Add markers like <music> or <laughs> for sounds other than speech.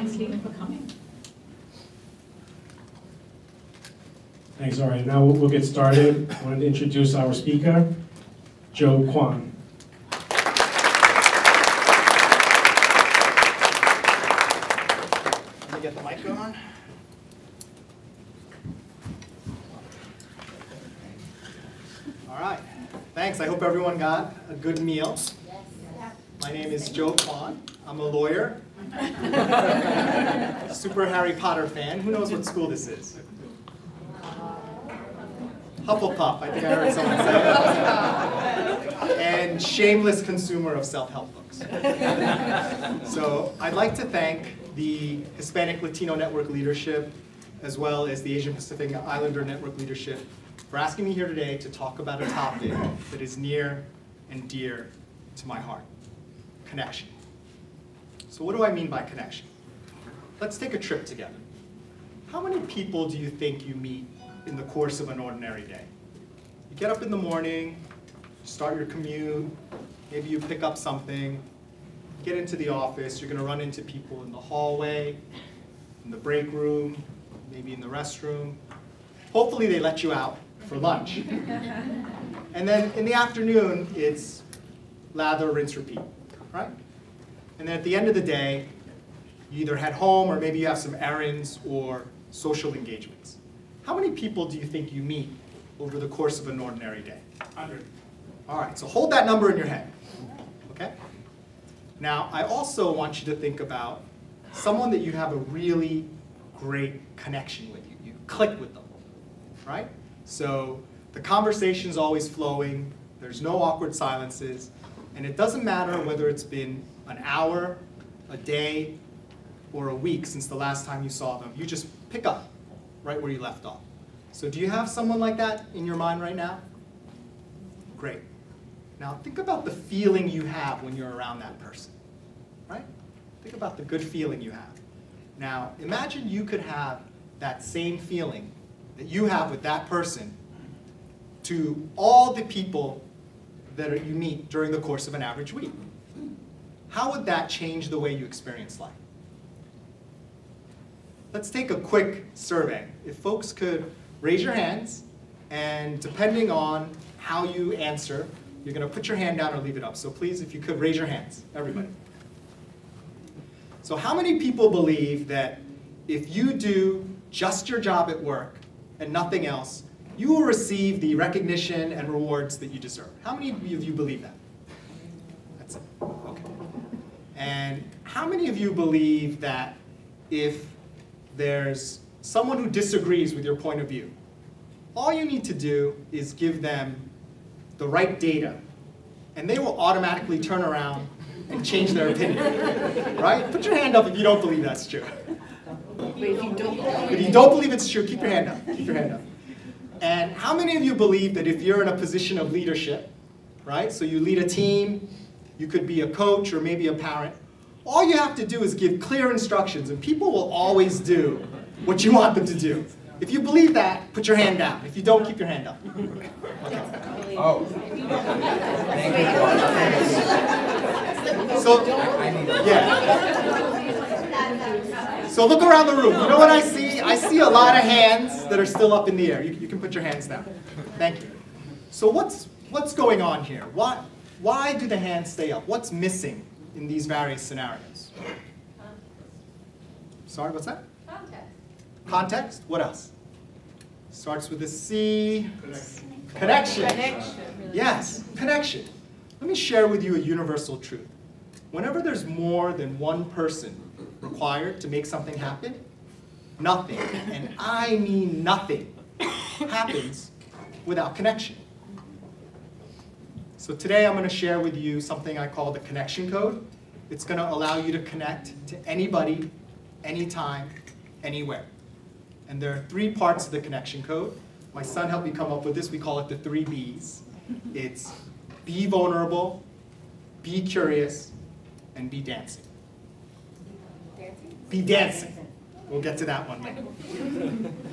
Thanks, Leland, for coming. Thanks, all right, now we'll we'll get started. I wanted to introduce our speaker, Joe Kwan. Let me get the mic on. All right, thanks. I hope everyone got a good meal. My name is Joe Kwan. I'm a lawyer. <laughs> Super Harry Potter fan. Who knows what school this is? Hufflepuff. I think I heard someone say it. And shameless consumer of self-help books. So I'd like to thank the Hispanic Latino Network leadership, as well as the Asian Pacific Islander Network leadership, for asking me here today to talk about a topic that is near and dear to my heart, connection. So what do I mean by connection? Let's take a trip together. How many people do you think you meet in the course of an ordinary day? You get up in the morning, start your commute, maybe you pick up something, get into the office, you're gonna run into people in the hallway, in the break room, maybe in the restroom. Hopefully they let you out for lunch. <laughs> and then in the afternoon, it's lather, rinse, repeat, right? And then at the end of the day, you either head home or maybe you have some errands or social engagements. How many people do you think you meet over the course of an ordinary day? 100. All right, so hold that number in your head, okay? Now, I also want you to think about someone that you have a really great connection with. You, you click with them, right? So the conversation's always flowing, there's no awkward silences, and it doesn't matter whether it's been an hour, a day, or a week since the last time you saw them. You just pick up right where you left off. So do you have someone like that in your mind right now? Great. Now think about the feeling you have when you're around that person, right? Think about the good feeling you have. Now imagine you could have that same feeling that you have with that person to all the people that you meet during the course of an average week. How would that change the way you experience life? Let's take a quick survey. If folks could raise your hands, and depending on how you answer, you're going to put your hand down or leave it up. So please, if you could, raise your hands, everybody. So how many people believe that if you do just your job at work and nothing else, you will receive the recognition and rewards that you deserve? How many of you believe that? That's it. Okay. And how many of you believe that if there's someone who disagrees with your point of view, all you need to do is give them the right data, and they will automatically turn around and change their opinion. <laughs> right? Put your hand up if you don't believe that's true. if you don't If you don't believe it's true, keep your hand up. Keep your hand up. And how many of you believe that if you're in a position of leadership, right? So you lead a team, you could be a coach or maybe a parent. All you have to do is give clear instructions, and people will always do what you want them to do. If you believe that, put your hand down. If you don't, keep your hand up. Okay. Oh. So, yeah. So look around the room. You know what I see? I see a lot of hands that are still up in the air. You, you can put your hands down. Thank you. So what's, what's going on here? Why, why do the hands stay up? What's missing in these various scenarios? Sorry, what's that? Context. Context? What else? Starts with a C. Connection. Connection. Yes, connection. Let me share with you a universal truth. Whenever there's more than one person required to make something happen, nothing, and I mean nothing, happens without connection. So today I'm going to share with you something I call the connection code. It's going to allow you to connect to anybody, anytime, anywhere. And there are three parts of the connection code. My son helped me come up with this. We call it the three B's. It's be vulnerable, be curious, and be dancing. Dancing? Be dancing. We'll get to that one later. <laughs>